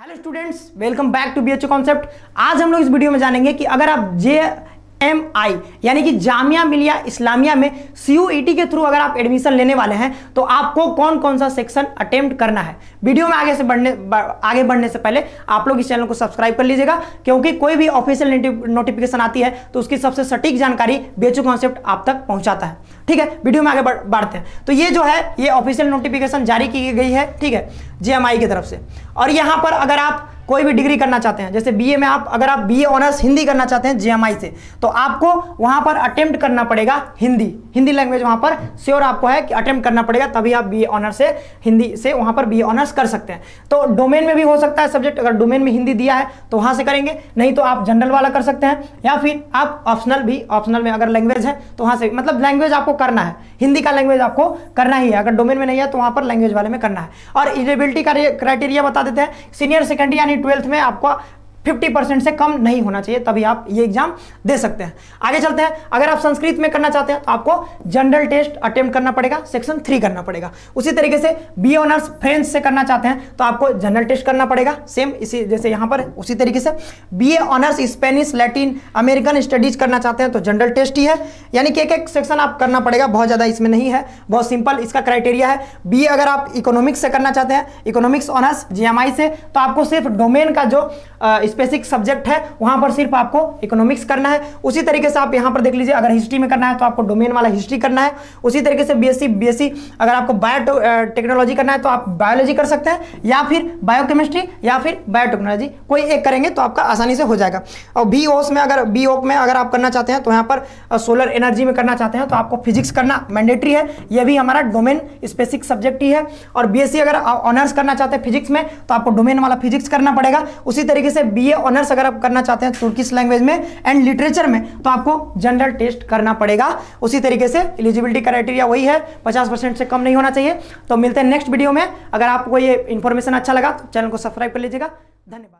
Hello students welcome back to B H concept आज हम लोग इस वीडियो में जानेंगे कि अगर आप जे एम आई यानी कि जामिया मिलिया इस्लामिया में सीयूईटी के थ्रू अगर आप एडमिशन लेने वाले हैं तो आपको कौन कौन सा सेक्शन अटेम्प्ट करना है? वीडियो में आगे से बढ़ने आगे बढ़ने से पहले आप लोग इस चैनल को सब्सक्राइब कर लीजिएगा, क्योंकि कोई भी ऑफिशियल नोटिफिकेशन आती है तो उसकी सबसे सटीक जानकारी बेचू कॉन्सेप्ट आप तक पहुंचाता है। ठीक है? वीडियो में आगे बढ़ते हैं। तो ये जो है, ये ऑफिशियल नोटिफिकेशन जारी की गई है, ठीक है? जेएमआई की तरफ़ से। और यहाँ पर अगर आप कोई भी डिग्री करना चाहते हैं, जैसे बीए में आप, अगर आप बीए ऑनर्स हिंदी करना चाहते हैं जेएमआई से तो आपको वहाँ पर अटेम्प्ट करना पड़ेगा हिंदी। हिंदी लैंग्वेज वहाँ पर श्योर आपको है कि अटेम्प्ट करना पड़ेगा, तभी आप बीए ऑनर्स से हिंदी से वहाँ पर बीए ऑनर्स कर सकते हैं। तो डोमेन में भी हो सकता है सब्जेक्ट अगर डोमेन में हिंदी दिया है तो वहाँ से करेंगे, नहीं तो आप जनरल वाला कर सकते हैं, या फिर आप ऑप्शनल भी ऑप्शनल में अगर लैंग्वेज है तो वहाँ से मतलब लैंग्वेज आपको करना है। हिंदी का लैंग्वेज आपको करना ही है, अगर डोमेन में नहीं है तो वहाँ पर लैंग्वेज वाले में करना है। और इलिजिबिलिटी का क्राइटेरिया बता देते हैं सीनियर सेकेंडरी यानी ट्वेल्थ में आपको फिफ्टी परसेंट से कम नहीं होना चाहिए, तभी आप ये एग्ज़ाम दे सकते हैं। आगे चलते हैं। अगर आप संस्कृत में करना चाहते हैं तो आपको जनरल टेस्ट अटेम्प्ट करना पड़ेगा, सेक्शन थ्री करना पड़ेगा। उसी तरीके से बी ऑनर्स फ्रेंच से करना चाहते हैं तो आपको जनरल टेस्ट करना पड़ेगा। सेम इसी जैसे यहाँ पर, उसी तरीके से। BA honours Spanish Latin American studies करना चाहते हैं तो जनरल टेस्ट ही है। यानी कि एक एक सेक्शन आप करना पड़ेगा, बहुत ज़्यादा इसमें नहीं है, बहुत सिंपल इसका क्राइटेरिया है। बीए अगर आप इकोनॉमिक्स से करना चाहते हैं, इकोनॉमिक्स ऑनर्स, जी से तो आपको सिर्फ़ डोमेन का जो स्पेसिफिक सब्जेक्ट है, वहाँ पर सिर्फ़ आपको इकोनॉमिक्स करना है। उसी तरीके से आप यहाँ पर देख लीजिए, अगर हिस्ट्री में करना है तो आपको डोमेन वाला हिस्ट्री करना है। उसी तरीके से बीएससी बीएससी अगर आपको बायो टेक्नोलॉजी करना है तो आप बायोलॉजी कर सकते हैं, या फिर बायोकेमिस्ट्री या फिर बायोटेक्नोलॉजी कोई एक करेंगे तो आपका आसानी से हो जाएगा। और बी ओस में अगर बी ओक में अगर आप करना चाहते हैं तो यहाँ पर सोलर एनर्जी में करना चाहते हैं तो आपको फिजिक्स करना मैंडेटरी है। यह भी हमारा डोमेन स्पेसिफिक सब्जेक्ट ही है। और बीएससी अगर ऑनर्स करना चाहते हैं फिजिक्स में तो आपको डोमेन वाला फिजिक्स करना पड़ेगा। उसी तरीके से बी ऑनर्स अगर आप करना चाहते हैं तुर्किस लैंग्वेज में एंड लिटरेचर में तो आपको जनरल टेस्ट करना पड़ेगा। उसी तरीके से एलिजिबिलिटी क्राइटेरिया वही है, पचास से कम नहीं होना चाहिए। तो मिलते हैं नेक्स्ट वीडियो में। अगर आपको ये इन्फॉर्मेशन अच्छा लगा तो चैनल को सब्सक्राइब कर लीजिएगा। धन्यवाद।